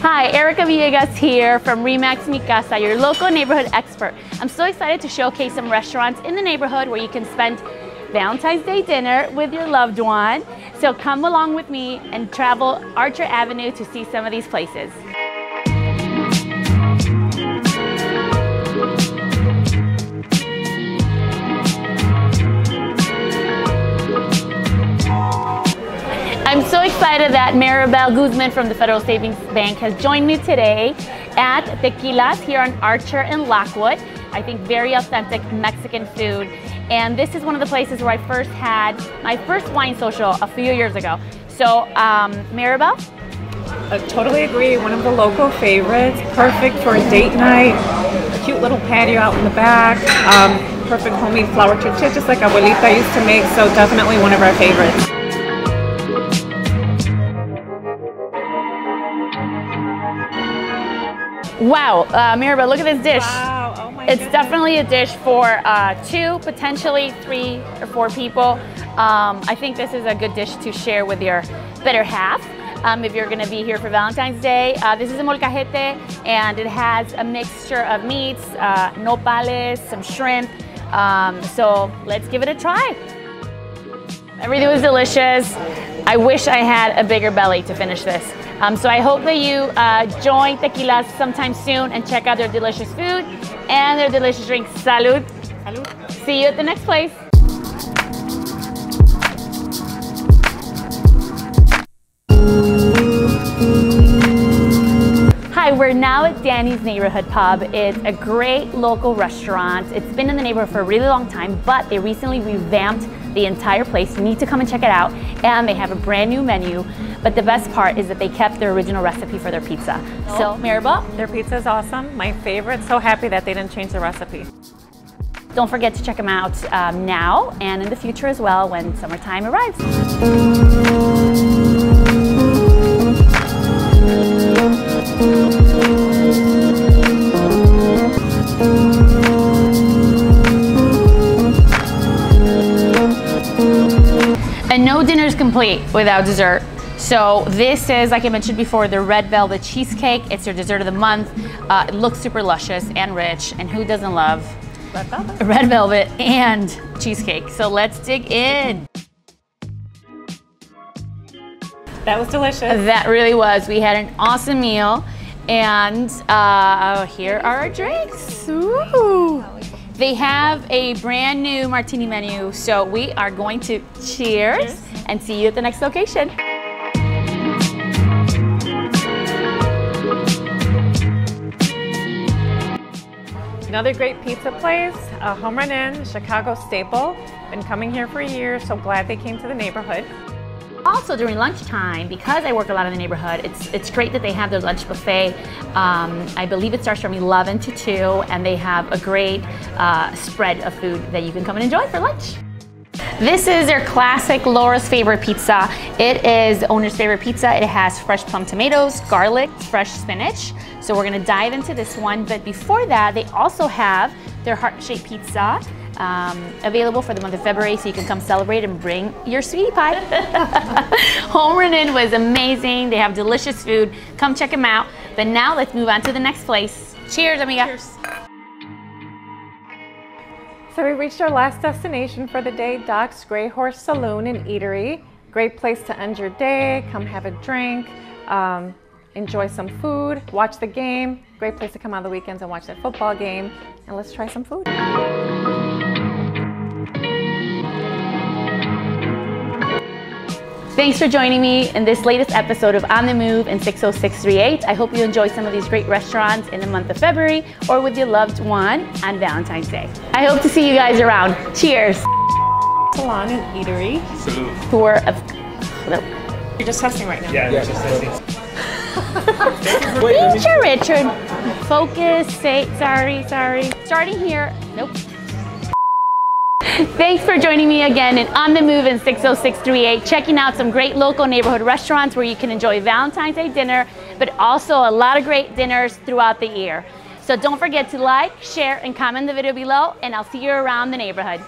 Hi, Erika Villegas here from Remax Mi Casa, your local neighborhood expert. I'm so excited to showcase some restaurants in the neighborhood where you can spend Valentine's Day dinner with your loved one. So come along with me and travel Archer Avenue to see some of these places. Excited that Maribel Guzman from the Federal Savings Bank has joined me today at Tequilas here on Archer and Lockwood. I think very authentic Mexican food. And this is one of the places where I first had my first wine social a few years ago. So, um, Maribel? I totally agree. One of the local favorites. Perfect for a date night. Cute little patio out in the back. Um, perfect homemade flour tortilla, just like abuelita used to make. So definitely one of our favorites. Wow, uh, look at this dish. Wow, oh my It's goodness. definitely a dish for uh, two, potentially three or four people. Um, I think this is a good dish to share with your better half. Um, if you're gonna be here for Valentine's Day. Uh, this is a molcajete and it has a mixture of meats, uh, nopales, some shrimp. Um, so let's give it a try. Everything was delicious. I wish I had a bigger belly to finish this. Um, so I hope that you uh, join Tequilas sometime soon and check out their delicious food and their delicious drinks. Salud. Salud. See you at the next place. Hi, we're now at Danny's Neighborhood Pub. It's a great local restaurant. It's been in the neighborhood for a really long time, but they recently revamped the entire place. You need to come and check it out. And they have a brand new menu. But the best part is that they kept their original recipe for their pizza. So, Maribel, Their pizza is awesome. My favorite. So happy that they didn't change the recipe. don't forget to check them out um, now and in the future as well when summertime arrives. And no dinner is complete without dessert. So this is, like I mentioned before, the red velvet cheesecake. It's your dessert of the month. Uh, it looks super luscious and rich, and who doesn't love Red velvet. red velvet and cheesecake? So let's dig in. That was delicious. That really was. We had an awesome meal, and uh, here are our drinks. Ooh. They have a brand new martini menu, so we are going to cheers, Cheers. and see you at the next location. Another great pizza place, a Home Run Inn, Chicago staple. Been coming here for years, so glad they came to the neighborhood. Also during lunchtime, because I work a lot in the neighborhood, it's it's great that they have their lunch buffet. Um, I believe it starts from 11 to 2, and they have a great uh, spread of food that you can come and enjoy for lunch. This is their classic Laura's favorite pizza. It is the owner's favorite pizza. It has fresh plum tomatoes, garlic, fresh spinach. So we're gonna dive into this one. But before that, they also have their heart-shaped pizza um, available for the month of February, so you can come celebrate and bring your sweetie pie. Home Run Inn was amazing. They have delicious food. Come check them out. But now let's move on to the next place. Cheers, amiga. So we reached our last destination for the day, Doc's Grey Horse Saloon and Eatery. Great place to end your day, come have a drink, um, enjoy some food, watch the game. Great place to come on the weekends and watch that football game. And let's try some food. Thanks for joining me in this latest episode of On the Move in 60638. I hope you enjoy some of these great restaurants in the month of February or with your loved one on Valentine's Day. I hope to see you guys around. Cheers. Saloon and Eatery. Tour of. You're just testing right now. Yeah, yeah. just Feature Richard. Focus. Say sorry, sorry. Starting here. Nope. Thanks for joining me again in On the Move in 60638, checking out some great local neighborhood restaurants where you can enjoy Valentine's Day dinner, but also a lot of great dinners throughout the year. So don't forget to like, share, and comment the video below, and I'll see you around the neighborhood.